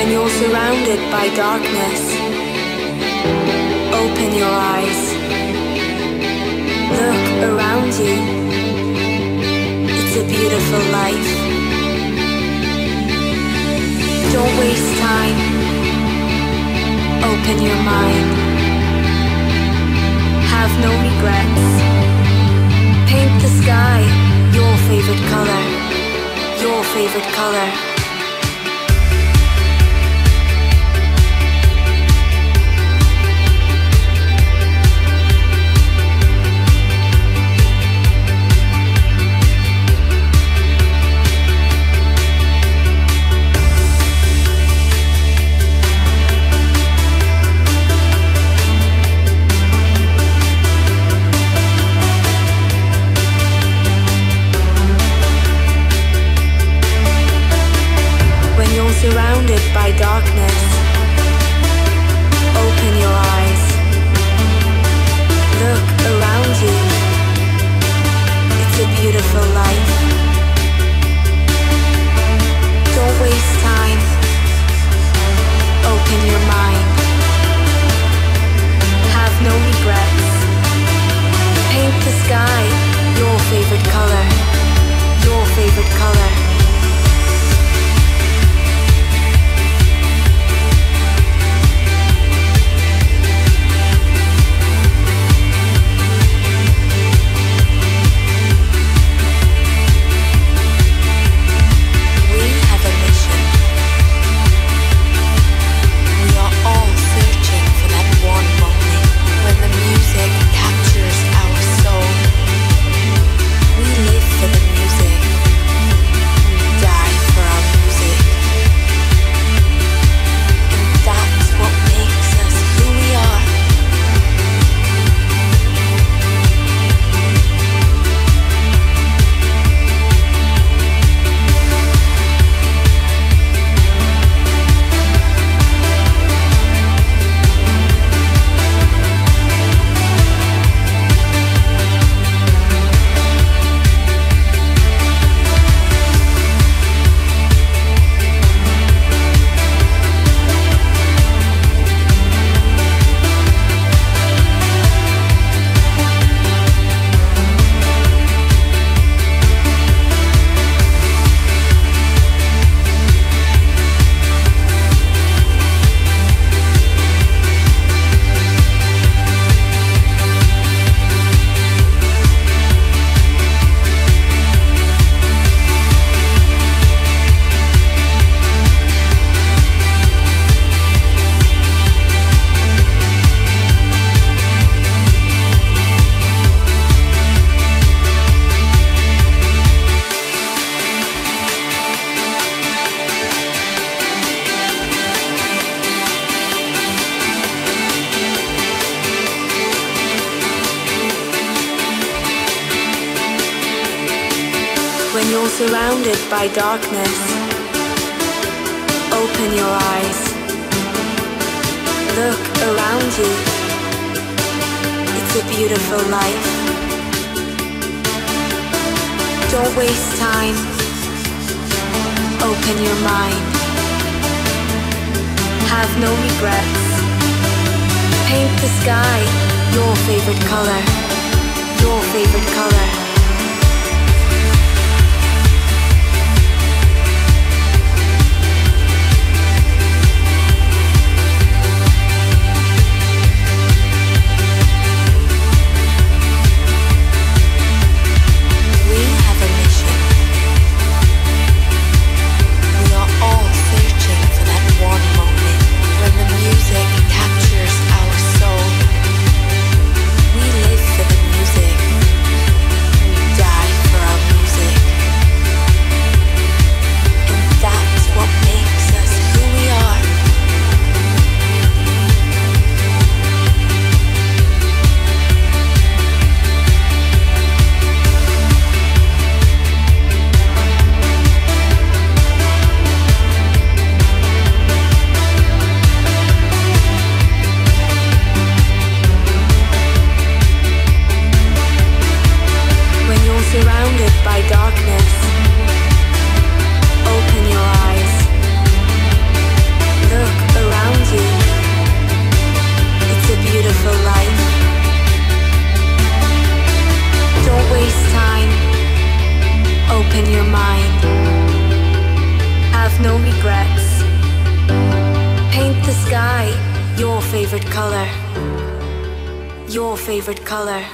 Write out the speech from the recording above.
When you're surrounded by darkness, open your eyes. Look around you. It's a beautiful life. Don't waste time. Open your mind. Have no regrets. Paint the sky your favorite color. Your favorite color. darkness. By darkness. Open your eyes. Look around you. It's a beautiful life. Don't waste time. Open your mind. Have no regrets. Paint the sky your favorite color. Your favorite color. Your favorite color.